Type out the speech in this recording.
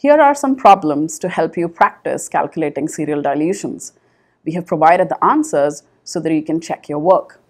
Here are some problems to help you practice calculating serial dilutions. We have provided the answers so that you can check your work.